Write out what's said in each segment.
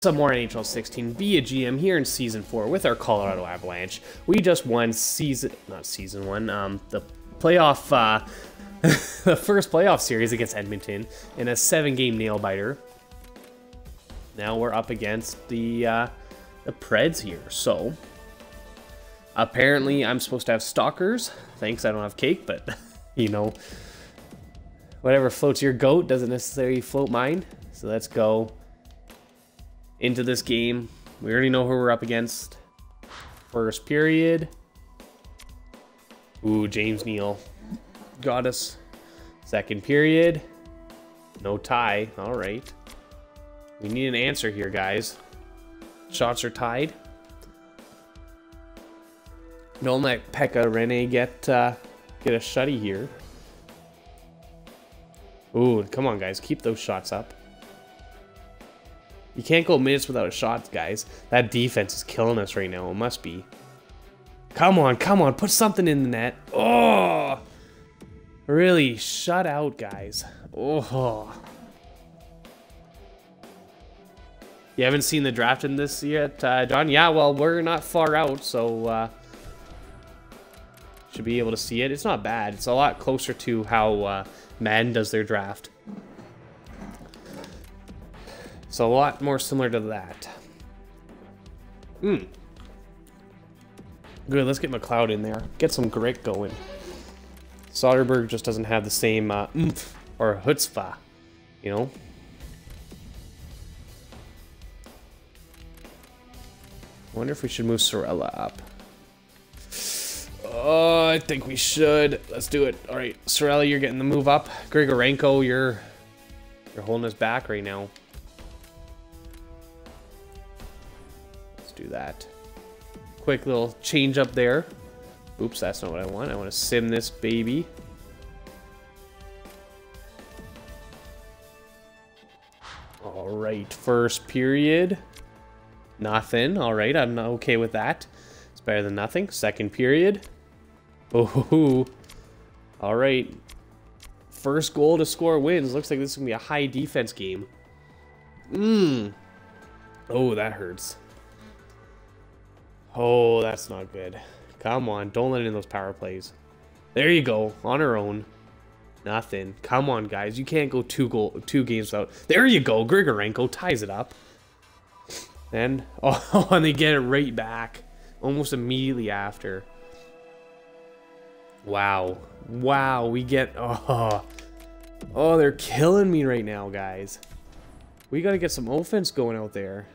some more NHL 16 Be a GM here in Season 4 with our Colorado Avalanche. We just won season, not Season 1, um, the playoff, uh, the first playoff series against Edmonton in a seven-game nail-biter. Now we're up against the, uh, the Preds here, so... Apparently I'm supposed to have stalkers. Thanks, I don't have cake, but, you know, whatever floats your goat doesn't necessarily float mine. So let's go into this game. We already know who we're up against. First period. Ooh, James Neal got us. Second period. No tie. All right. We need an answer here, guys. Shots are tied. Don't let Pekka Rinne get uh, get a shutty here. Ooh, come on, guys. Keep those shots up. You can't go minutes without a shot, guys. That defense is killing us right now. It must be. Come on, come on. Put something in the net. Oh! Really, shut out, guys. Oh. You haven't seen the draft in this yet, uh, John? Yeah, well, we're not far out, so uh, should be able to see it. It's not bad. It's a lot closer to how uh, Madden does their draft. So a lot more similar to that. Hmm. Good, let's get McLeod in there. Get some grit going. Soderberg just doesn't have the same uh, oomph or chutzpah, you know? wonder if we should move Sorella up. Oh, I think we should. Let's do it. All right, Sorella, you're getting the move up. Grigorenko, you're you're holding us back right now. That. Quick little change up there. Oops, that's not what I want. I want to sim this baby. All right, first period. Nothing. All right, I'm okay with that. It's better than nothing. Second period. Oh, all right. First goal to score wins. Looks like this is going to be a high defense game. Mmm. Oh, that hurts. Oh, that's not good. Come on, don't let in those power plays. There you go, on her own. Nothing. Come on, guys. You can't go two goal two games without. There you go. Grigorenko ties it up. And oh, and they get it right back, almost immediately after. Wow, wow. We get oh, oh. They're killing me right now, guys. We got to get some offense going out there.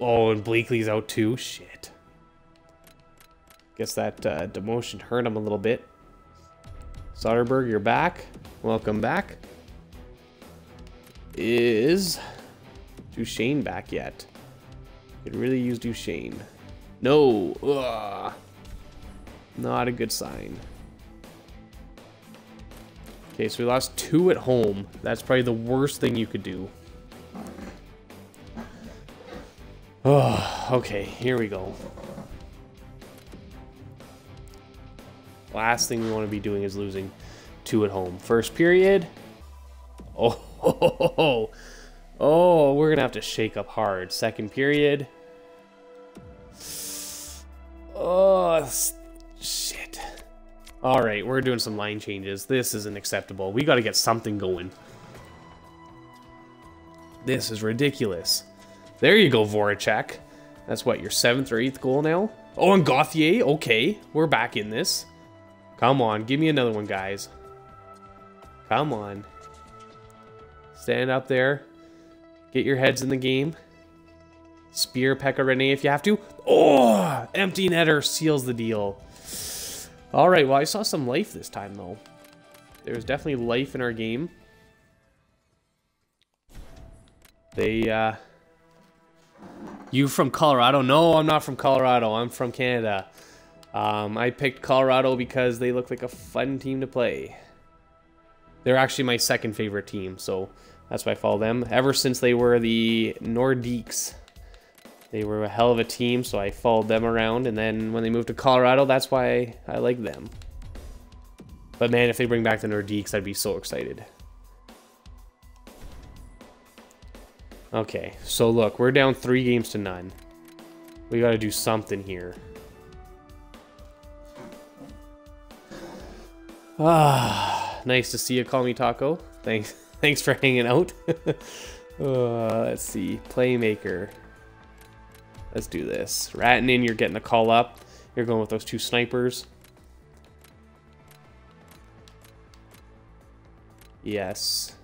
Oh, and Bleackley's out too. Shit. Guess that uh, demotion hurt him a little bit. Soderberg, you're back. Welcome back. Is Duchene back yet? Could really use Duchene. No. Ugh. Not a good sign. Okay, so we lost two at home. That's probably the worst thing you could do. Oh, okay, here we go. Last thing we want to be doing is losing two at home. First period. Oh, oh, oh, oh, we're going to have to shake up hard. Second period. Oh, shit. All right, we're doing some line changes. This isn't acceptable. We got to get something going. This is ridiculous. There you go, Voracek. That's what, your seventh or eighth goal now? Oh, and Gauthier. Okay, we're back in this. Come on, give me another one, guys. Come on. Stand up there. Get your heads in the game. Spear Pekka Rinne if you have to. Oh, empty netter seals the deal. All right, well, I saw some life this time, though. There's definitely life in our game. They, uh, you from Colorado? No, I'm not from Colorado. I'm from Canada. Um, I picked Colorado because they look like a fun team to play. They're actually my second favorite team, so that's why I follow them. Ever since they were the Nordiques, they were a hell of a team, so I followed them around. And then when they moved to Colorado, that's why I like them. But man, if they bring back the Nordiques, I'd be so excited. Okay, so look, we're down three games to none. We gotta do something here. Ah, nice to see you, call me Taco. Thanks, thanks for hanging out. uh, let's see, Playmaker. Let's do this. Rantanen, you're getting the call up. You're going with those two snipers. Yes.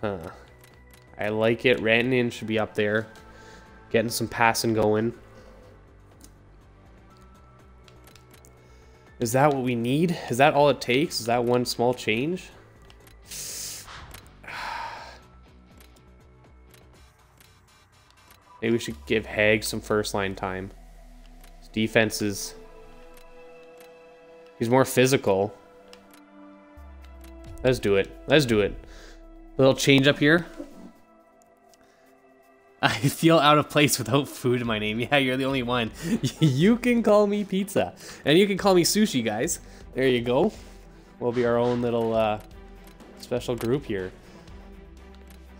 Huh. I like it. Rantanen should be up there. Getting some passing going. Is that what we need? Is that all it takes? Is that one small change? Maybe we should give Hag some first line time. His defense is... He's more physical. Let's do it. Let's do it. Little change up here. I feel out of place without food in my name. Yeah, you're the only one. you can call me pizza. And you can call me sushi, guys. There you go. We'll be our own little uh, special group here.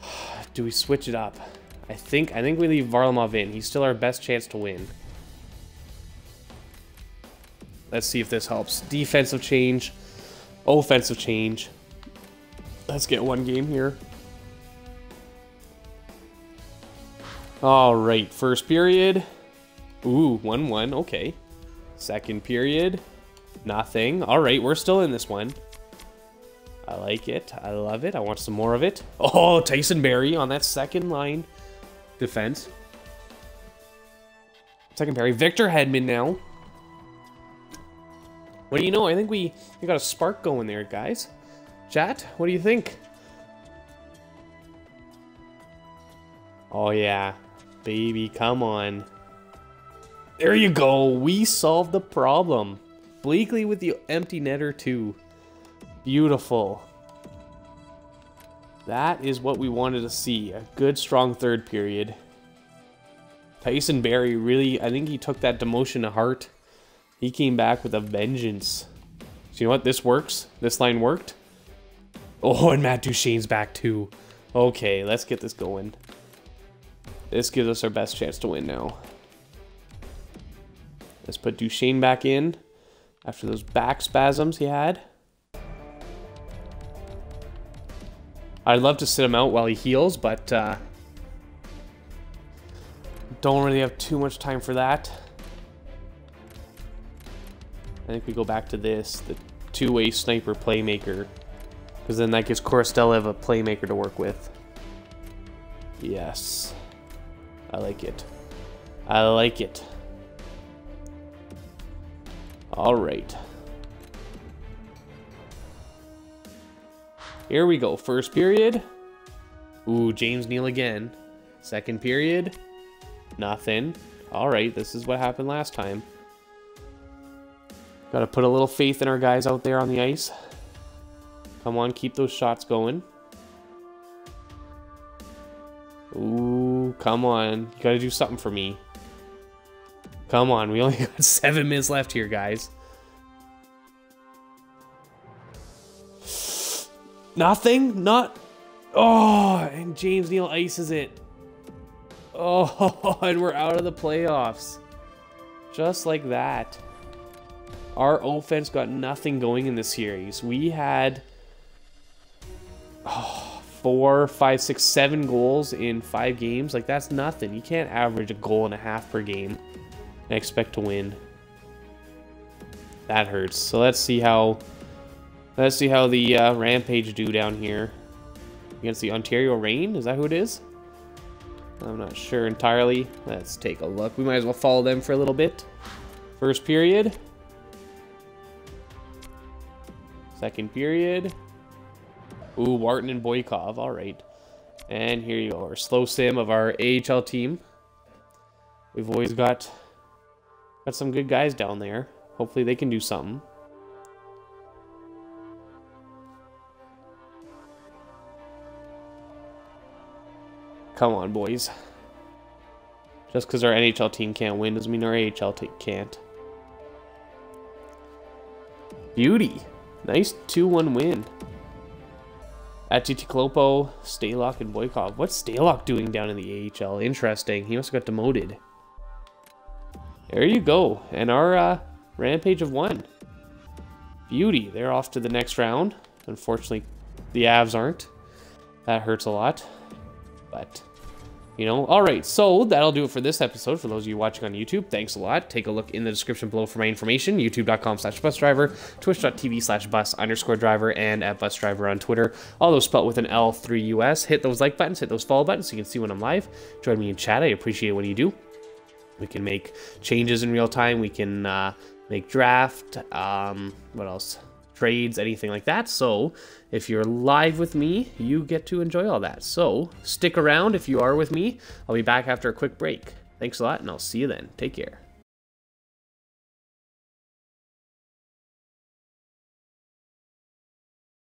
Do we switch it up? I think I think we leave Varlamov in. He's still our best chance to win. Let's see if this helps. Defensive change. Offensive change. Let's get one game here. All right, first period. Ooh, 1-1, okay. Second period, nothing. All right, we're still in this one. I like it. I love it. I want some more of it. Oh, Tyson Barrie on that second line defense. Second Barrie. Victor Hedman now. What do you know? I think we, we got a spark going there, guys. Chat, what do you think? Oh, yeah. Baby, come on. There you go. We solved the problem. Bleackley with the empty netter too. Beautiful. That is what we wanted to see. A good, strong third period. Tyson Barrie really, I think he took that demotion to heart. He came back with a vengeance. So you know what? This works. This line worked. Oh, and Matt Duchene's back too. Okay, let's get this going. This gives us our best chance to win now. Let's put Duchene back in after those back spasms he had. I'd love to sit him out while he heals, but uh, don't really have too much time for that. I think we go back to this, the two-way sniper playmaker, because then that gives Korostelev a playmaker to work with. Yes. I like it. I like it. All right. Here we go. First period. Ooh, James Neal again. Second period. Nothing. All right, this is what happened last time. Got to put a little faith in our guys out there on the ice. Come on, keep those shots going. Ooh, come on. You gotta do something for me. Come on, we only got seven minutes left here, guys. Nothing? Not... Oh, and James Neal ices it. Oh, and we're out of the playoffs. Just like that. Our offense got nothing going in this series. We had... Oh four, five, six, seven goals in five games. Like, that's nothing. You can't average a goal and a half per game and expect to win. That hurts. So let's see how let's see how the uh, Rampage do down here against the Ontario Reign. Is that who it is? I'm not sure entirely. Let's take a look. We might as well follow them for a little bit. First period. Second period. Ooh, Wharton and Boykov. All right. And here you go, our slow sim of our AHL team. We've always got got some good guys down there. Hopefully they can do something. Come on, boys. Just because our NHL team can't win doesn't mean our AHL team can't. Beauty. Nice 2-1 win. At GT Klopo, Stalock, and Boykov. What's Stalock doing down in the AHL? Interesting. He must have got demoted. There you go. And our uh, Rampage of one. Beauty. They're off to the next round. Unfortunately, the Avs aren't. That hurts a lot. But you know, all right, so that'll do it for this episode. For those of you watching on YouTube, thanks a lot. Take a look in the description below for my information. YouTube.com slash bus driver, twitch.tv slash bus underscore driver, and at bus driver on Twitter. All those spelled with an L3US. Hit those like buttons, hit those follow buttons so you can see when I'm live. Join me in chat. I appreciate when you do. We can make changes in real time. We can uh, make draft. Um, what else? Trades, anything like that. So if you're live with me, you get to enjoy all that. So stick around if you are with me. I'll be back after a quick break. Thanks a lot, and I'll see you then. Take care.